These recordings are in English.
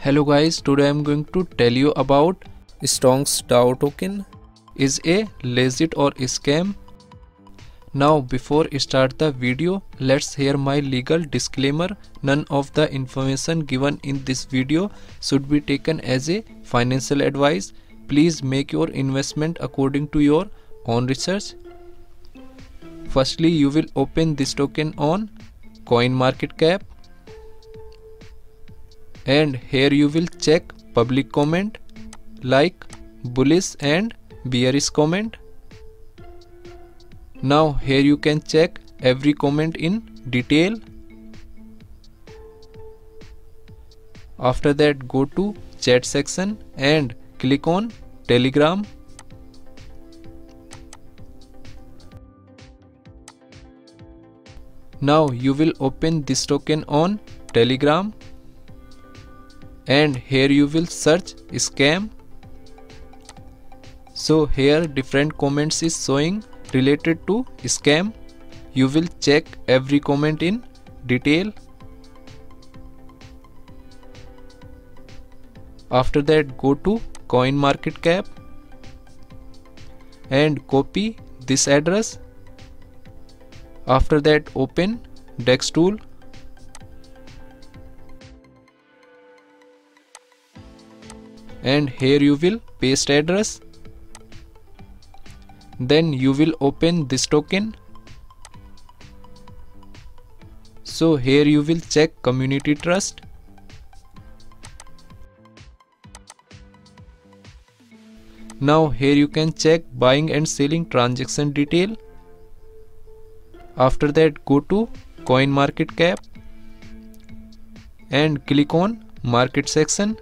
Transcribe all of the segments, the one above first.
Hello guys, today I am going to tell you about Stonks DAO token is a legit or a scam. Now before start the video, let's hear my legal disclaimer. None of the information given in this video should be taken as a financial advice. Please make your investment according to your own research. Firstly, you will open this token on CoinMarketCap and here you will check public comment like bullish and bearish comment. Now here you can check every comment in detail. After that go to chat section and click on telegram. Now you will open this token on telegram and here you will search scam. So here different comments is showing related to scam. You will check every comment in detail. After that go to CoinMarketCap and copy this address. After that open DEXTool and here you will paste address. Then you will open this token. So here you will check community trust. Now here you can check buying and selling transaction detail. After that go to CoinMarketCap and click on market section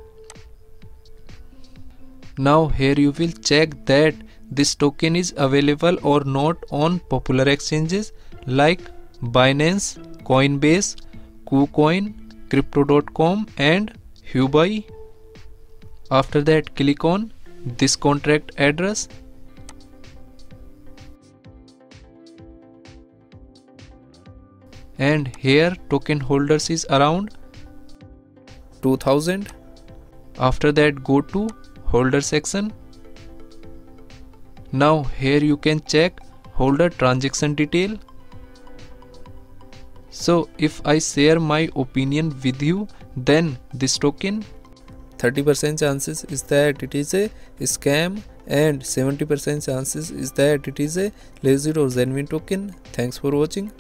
now here you will check that this token is available or not on popular exchanges like Binance, Coinbase, KuCoin, Crypto.com and Huobi. After that click on this contract address and here token holders is around 2000 after that go to holder section. Now here you can check holder transaction detail. So if I share my opinion with you then this token 30% chances is that it is a scam and 70% chances is that it is a legit or genuine token. Thanks for watching